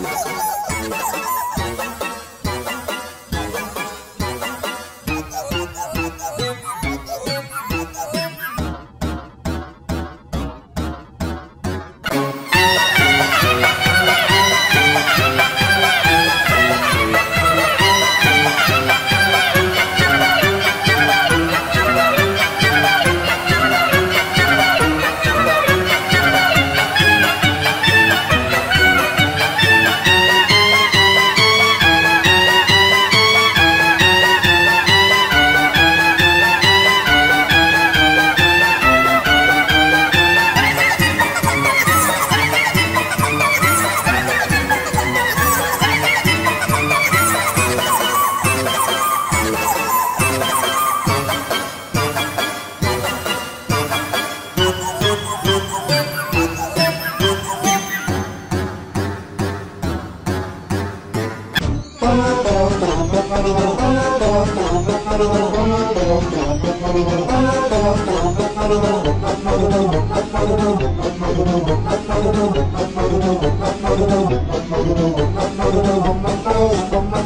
Bye.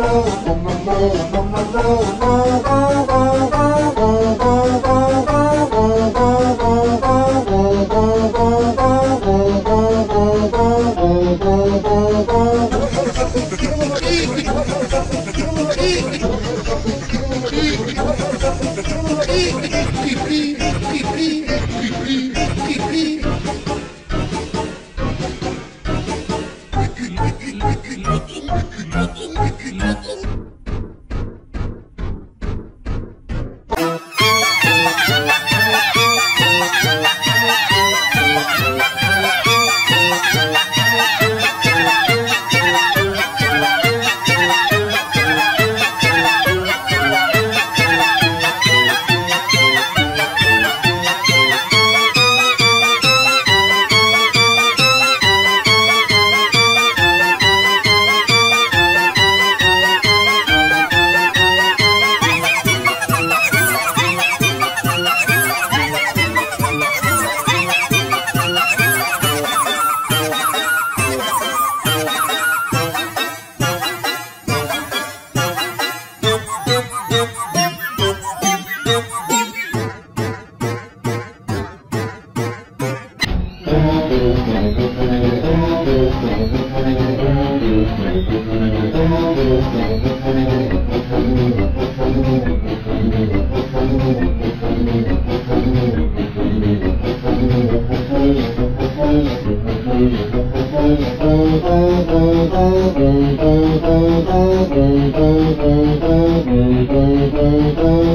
Oh, oh oh oh oh oh oh Thank you.